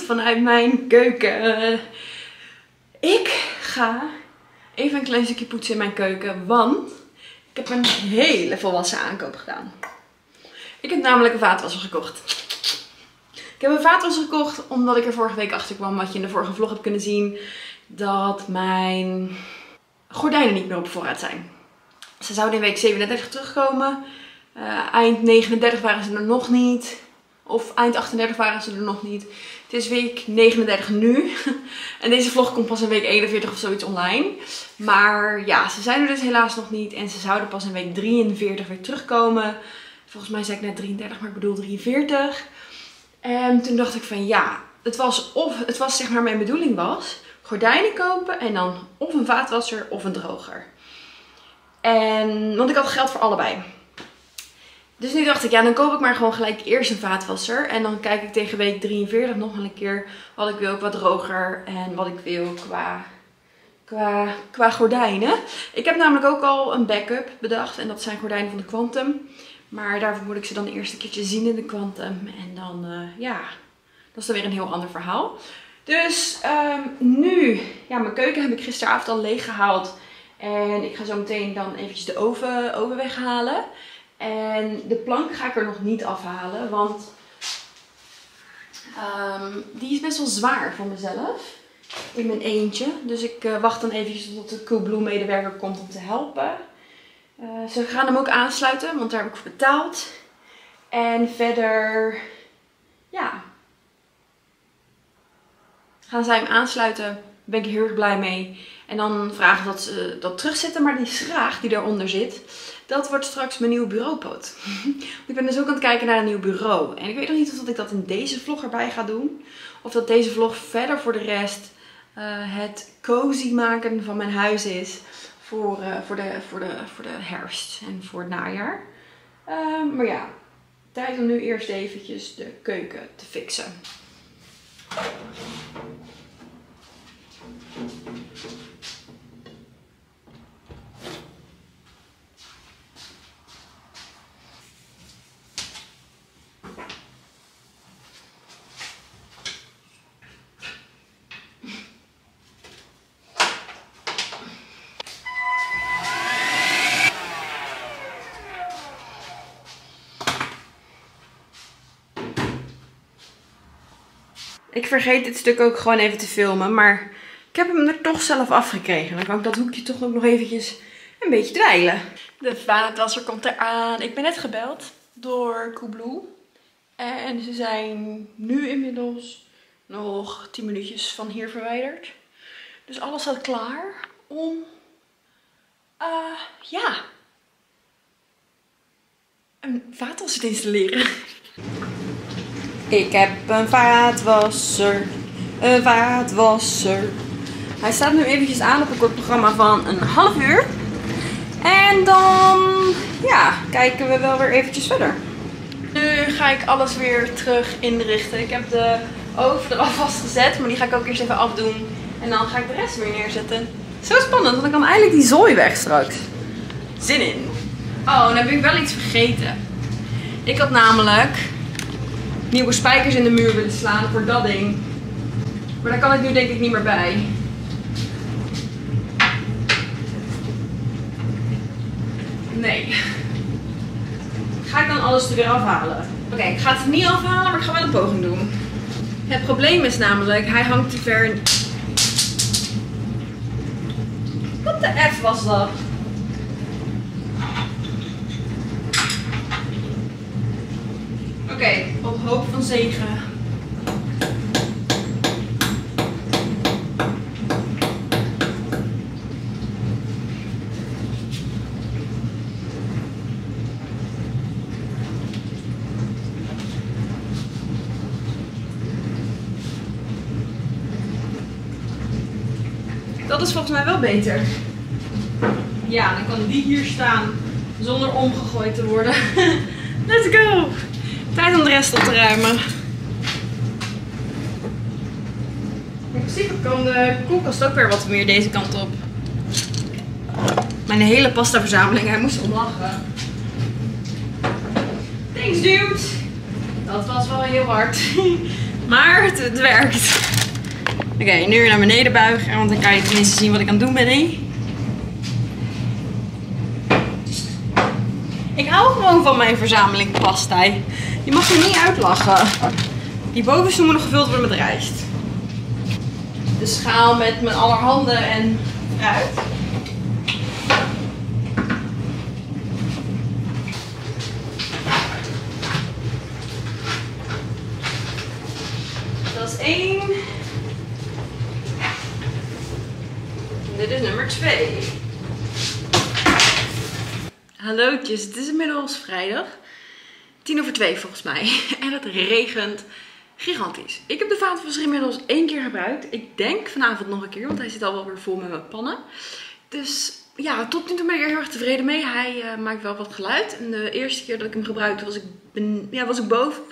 vanuit mijn keuken. Ik ga even een klein stukje poetsen in mijn keuken, want ik heb een hele volwassen aankoop gedaan. Ik heb namelijk een vaatwasser gekocht. Ik heb een vaatwasser gekocht omdat ik er vorige week achter kwam, wat je in de vorige vlog hebt kunnen zien, dat mijn gordijnen niet meer op voorraad zijn. Ze zouden in week 37 terugkomen. Uh, eind 39 waren ze er nog niet. Of eind 38 waren ze er nog niet. Het is week 39 nu. en deze vlog komt pas in week 41 of zoiets online. Maar ja, ze zijn er dus helaas nog niet. En ze zouden pas in week 43 weer terugkomen. Volgens mij zei ik net 33, maar ik bedoel 43. En toen dacht ik van ja, het was of het was zeg maar mijn bedoeling was gordijnen kopen en dan of een vaatwasser of een droger. En want ik had geld voor allebei. Dus nu dacht ik, ja, dan koop ik maar gewoon gelijk eerst een vaatwasser. En dan kijk ik tegen week 43 nog een keer wat ik wil qua droger en wat ik wil qua, qua, qua gordijnen. Ik heb namelijk ook al een backup bedacht en dat zijn gordijnen van de Quantum. Maar daarvoor moet ik ze dan eerst een keertje zien in de Quantum. En dan, uh, ja, dat is dan weer een heel ander verhaal. Dus um, nu, ja, mijn keuken heb ik gisteravond al leeg gehaald. En ik ga zo meteen dan eventjes de oven, oven weghalen. En de plank ga ik er nog niet afhalen, want um, die is best wel zwaar voor mezelf. In mijn eentje. Dus ik uh, wacht dan eventjes tot de Coolblue medewerker komt om te helpen. Uh, ze gaan hem ook aansluiten, want daar heb ik voor betaald. En verder, ja, gaan zij hem aansluiten. Daar ben ik heel erg blij mee. En dan vragen dat ze dat terugzetten. Maar die schraag die daaronder zit, dat wordt straks mijn nieuwe bureaupoot. ik ben dus ook aan het kijken naar een nieuw bureau. En ik weet nog niet of ik dat in deze vlog erbij ga doen. Of dat deze vlog verder voor de rest uh, het cozy maken van mijn huis is. Voor, uh, voor, de, voor, de, voor de herfst en voor het najaar. Uh, maar ja, tijd om nu eerst eventjes de keuken te fixen. Ik vergeet dit stuk ook gewoon even te filmen. Maar ik heb hem er toch zelf afgekregen. Dan kan ik dat hoekje toch ook nog eventjes een beetje dweilen. De vaatwasser komt eraan. Ik ben net gebeld door Coolblue. En ze zijn nu inmiddels nog 10 minuutjes van hier verwijderd. Dus alles staat klaar om, uh, ja, een vaatwasser te installeren. Ik heb een vaatwasser, een vaatwasser. Hij staat nu eventjes aan op een kort programma van een half uur. En dan, ja, kijken we wel weer eventjes verder. Nu ga ik alles weer terug inrichten. Ik heb de oven er al vastgezet, maar die ga ik ook eerst even afdoen. En dan ga ik de rest weer neerzetten. Zo spannend, want dan kan eindelijk die zooi weg straks. Zin in. Oh, dan heb ik wel iets vergeten. Ik had namelijk nieuwe spijkers in de muur willen slaan voor dat ding. Maar daar kan ik nu denk ik niet meer bij. Nee. Ga ik dan alles er weer afhalen? Oké, ik ga het niet afhalen, maar ik ga wel een poging doen. Het probleem is namelijk, hij hangt te ver. Wat de F was dat? Oké, op hoop van zegen. Dat is volgens mij wel beter. Ja, dan kan die hier staan zonder omgegooid te worden. Let's go! Tijd om de rest op te ruimen. In principe kan de koelkast ook weer wat meer deze kant op. Mijn hele pasta verzameling, hij moest om lachen. Thanks dude! Dat was wel heel hard. Maar het, werkt. Oké, nu weer naar beneden buigen, want dan kan je tenminste zien wat ik aan het doen ben. Hè? Ik hou gewoon van mijn verzameling pastei. Je mag me niet uitlachen. Die bovenste moet nog gevuld worden met rijst. De schaal met mijn allerhande en fruit. Dat is één. Dit is nummer twee. Hallootjes, het is inmiddels vrijdag. Tien over twee volgens mij. En het regent gigantisch. Ik heb de vaatwasser inmiddels één keer gebruikt. Ik denk vanavond nog een keer, want hij zit al wel weer vol met mijn pannen. Dus ja, tot nu toe ben ik er heel erg tevreden mee. Hij uh, maakt wel wat geluid. En de eerste keer dat ik hem gebruikte was ik, ben, ja, was ik boven.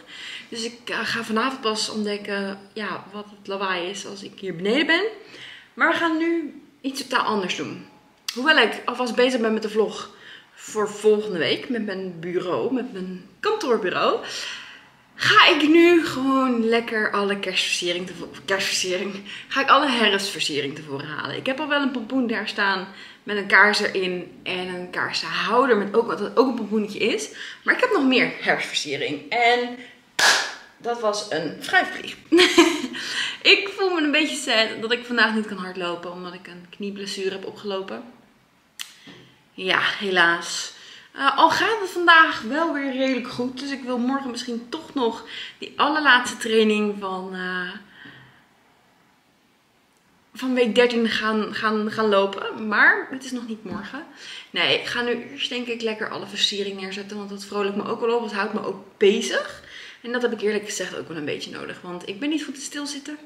Dus ik uh, ga vanavond pas ontdekken ja, wat het lawaai is als ik hier beneden ben. Maar we gaan nu iets totaal anders doen. Hoewel ik alvast bezig ben met de vlog voor volgende week met mijn bureau, met mijn kantoorbureau, ga ik nu gewoon lekker alle kerstversiering, kerstversiering, ga ik alle herfstversiering tevoren halen. Ik heb al wel een pompoen daar staan met een kaars erin en een kaarsenhouder met ook wat ook een pompoenetje is. Maar ik heb nog meer herfstversiering en dat was een fruitvlieg. ik voel me een beetje sad dat ik vandaag niet kan hardlopen omdat ik een knieblessure heb opgelopen. Ja, helaas. Uh, al gaat het vandaag wel weer redelijk goed. Dus ik wil morgen misschien toch nog die allerlaatste training van, uh, van week 13 gaan, gaan, gaan lopen. Maar het is nog niet morgen. Nee, ik ga nu eerst denk ik lekker alle versiering neerzetten. Want dat vrolijk me ook wel op. Het houdt me ook bezig. En dat heb ik eerlijk gezegd ook wel een beetje nodig. Want ik ben niet goed te stilzitten.